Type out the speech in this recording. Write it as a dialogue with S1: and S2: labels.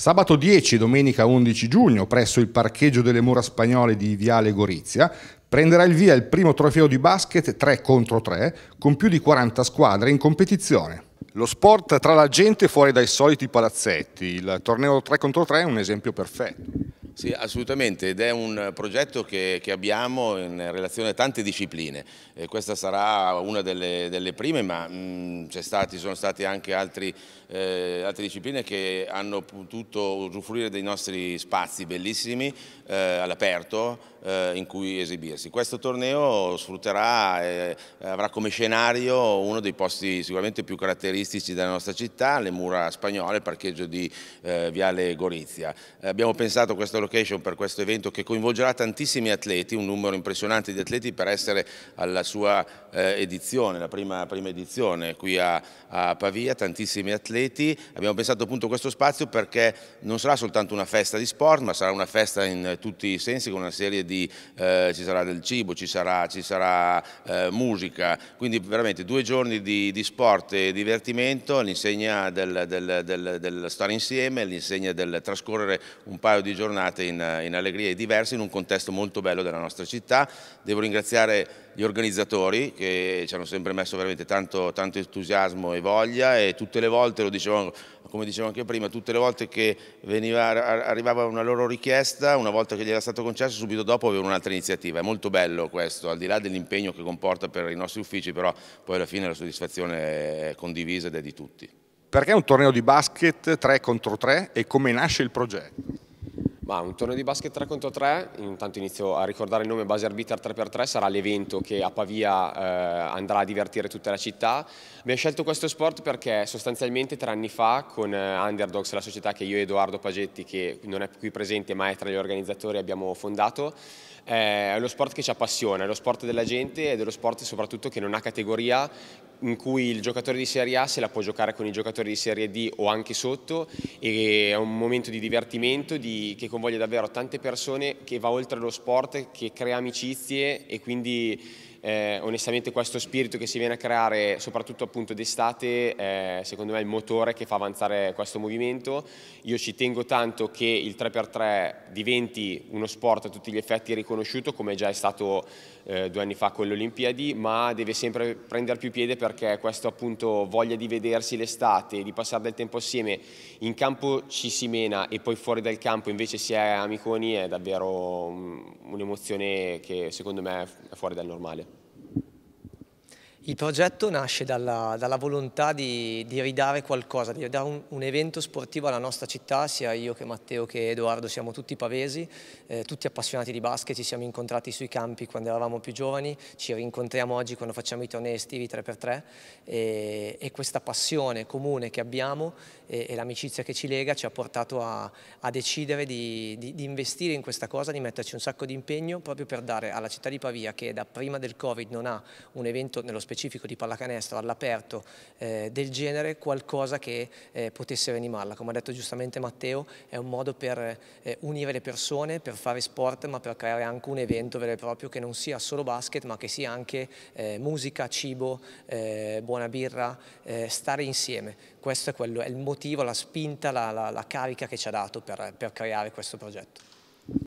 S1: Sabato 10 e domenica 11 giugno, presso il parcheggio delle mura spagnole di Viale Gorizia, prenderà il via il primo trofeo di basket 3 contro 3 con più di 40 squadre in competizione. Lo sport tra la gente fuori dai soliti palazzetti, il torneo 3 contro 3 è un esempio perfetto.
S2: Sì, assolutamente, ed è un progetto che, che abbiamo in relazione a tante discipline. E questa sarà una delle, delle prime, ma stati, ci sono state anche altri, eh, altre discipline che hanno potuto usufruire dei nostri spazi bellissimi eh, all'aperto eh, in cui esibirsi. Questo torneo sfrutterà, eh, avrà come scenario uno dei posti sicuramente più caratteristici della nostra città, le mura spagnole, il parcheggio di eh, Viale Gorizia. abbiamo pensato questa location per questo evento che coinvolgerà tantissimi atleti, un numero impressionante di atleti per essere alla sua eh, edizione, la prima, prima, edizione qui a, a, Pavia, tantissimi atleti. Abbiamo pensato appunto a questo spazio perché non sarà soltanto una festa di sport, ma sarà una festa in tutti i sensi con una serie di, eh, ci sarà del cibo, ci sarà, ci sarà eh, musica, quindi veramente due giorni di, di sport e divertimento all'insegna del, del, del, del stare insieme, all'insegna del trascorrere un paio di giornate giornate in, in allegrie diverse in un contesto molto bello della nostra città. Devo ringraziare gli organizzatori che ci hanno sempre messo veramente tanto, tanto entusiasmo e voglia e tutte le volte, lo dicevo, come dicevo anche prima, tutte le volte che veniva, arrivava una loro richiesta, una volta che gli era stato concesso, subito dopo avevano un'altra iniziativa. È molto bello questo, al di là dell'impegno che comporta per i nostri uffici, però poi alla fine la soddisfazione è condivisa ed è di tutti.
S1: Perché un torneo di basket 3 contro 3 e come nasce il progetto?
S3: Ma un torneo di basket 3 contro 3, intanto inizio a ricordare il nome Base Arbiter 3x3, sarà l'evento che a Pavia eh, andrà a divertire tutta la città. Abbiamo scelto questo sport perché sostanzialmente tre anni fa con eh, Underdogs, la società che io e Edoardo Pagetti, che non è qui presente ma è tra gli organizzatori, abbiamo fondato, è lo sport che ci appassiona, è lo sport della gente ed è lo sport soprattutto che non ha categoria in cui il giocatore di Serie A se la può giocare con i giocatori di Serie D o anche sotto e è un momento di divertimento di, che convoglia davvero tante persone che va oltre lo sport, che crea amicizie e quindi eh, onestamente questo spirito che si viene a creare soprattutto appunto d'estate è secondo me il motore che fa avanzare questo movimento. Io ci tengo tanto che il 3x3 diventi uno sport a tutti gli effetti riconosciuto come già è stato eh, due anni fa con le Olimpiadi, ma deve sempre prendere più piede perché questo appunto voglia di vedersi l'estate, di passare del tempo assieme, in campo ci si mena e poi fuori dal campo invece si è amiconi è davvero un'emozione che secondo me è fuori dal normale.
S4: Il progetto nasce dalla, dalla volontà di, di, ridare qualcosa, di ridare un, un, evento sportivo alla nostra città, sia io che Matteo che Edoardo siamo tutti pavesi, eh, tutti appassionati di basket, ci siamo incontrati sui campi quando eravamo più giovani, ci rincontriamo oggi quando facciamo i tornei estivi 3x3 e, e questa passione comune che abbiamo e, e l'amicizia che ci lega ci ha portato a, a decidere di, di, di investire in questa cosa, di metterci un sacco di impegno proprio per dare alla città di Pavia che da prima del Covid non ha un evento nello specifico di pallacanestro all'aperto eh, del genere qualcosa che eh, potesse rianimarla. Come ha detto giustamente Matteo, è un modo per eh, unire le persone, per fare sport, ma per creare anche un evento vero e proprio che non sia solo basket, ma che sia anche eh, musica, cibo, eh, buona birra, eh, stare insieme. Questo è, quello, è il motivo, la spinta, la, la, la carica che ci ha dato per, per creare questo progetto.